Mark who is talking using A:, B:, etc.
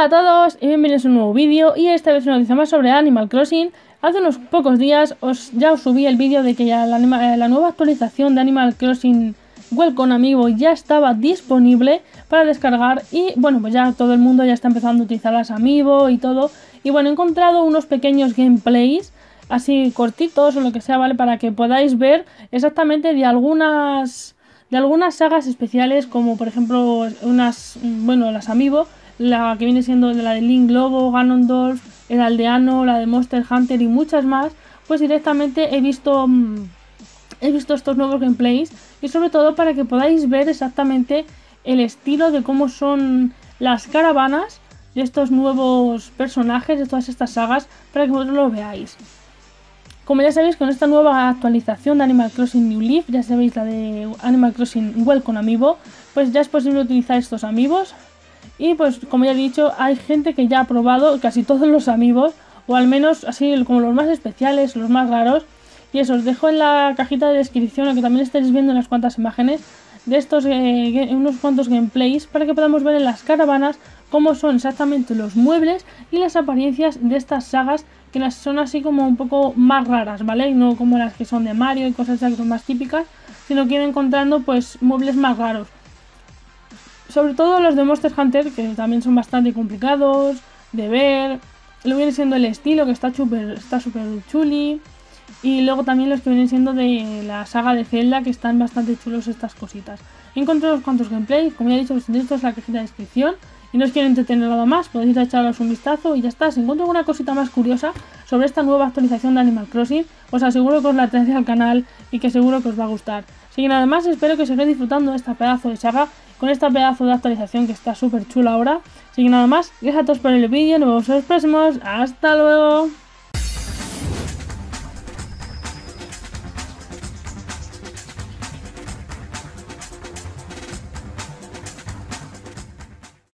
A: Hola a todos y bienvenidos a un nuevo vídeo y esta vez una noticia más sobre Animal Crossing. Hace unos pocos días os, ya os subí el vídeo de que ya la, la, nueva actualización de Animal Crossing Welcome Amiibo ya estaba disponible para descargar y bueno pues ya todo el mundo ya está empezando a utilizar las Amiibo y todo y bueno he encontrado unos pequeños gameplays así cortitos o lo que sea, ¿vale? Para que podáis ver exactamente de algunas de algunas sagas especiales como por ejemplo unas, bueno, las Amiibo la que viene siendo la de Link Lobo, Ganondorf, el aldeano, la de Monster Hunter y muchas más, pues directamente he visto mm, he visto estos nuevos gameplays y sobre todo para que podáis ver exactamente el estilo de cómo son las caravanas de estos nuevos personajes de todas estas sagas para que vosotros lo veáis. Como ya sabéis, con esta nueva actualización de Animal Crossing New Leaf, ya sabéis la de Animal Crossing Welcome Amiibo, pues ya es posible utilizar estos amigos y pues como ya he dicho, hay gente que ya ha probado casi todos los amigos, o al menos así como los más especiales, los más raros. Y eso, os dejo en la cajita de descripción, aunque también estéis viendo unas cuantas imágenes de estos, eh, unos cuantos gameplays, para que podamos ver en las caravanas cómo son exactamente los muebles y las apariencias de estas sagas que las son así como un poco más raras, ¿vale? No como las que son de Mario y cosas que son más típicas, sino que ir encontrando pues muebles más raros sobre todo los de Monster Hunter, que también son bastante complicados de ver. Luego viene siendo el estilo, que está súper está super chuli. Y luego también los que vienen siendo de la saga de Zelda, que están bastante chulos estas cositas. He encontrado unos cuantos gameplays, como ya he dicho, esto es la cajita de descripción. Y no os quiero entretener nada más, podéis echaros un vistazo y ya está. Si encuentro alguna cosita más curiosa sobre esta nueva actualización de Animal Crossing, os aseguro que os la traeré al canal y que seguro que os va a gustar. Así que nada más, espero que sigáis disfrutando de esta pedazo de saga con esta pedazo de actualización que está súper chula ahora. Así que nada más, gracias a todos por el vídeo, nos vemos en los próximos, hasta luego.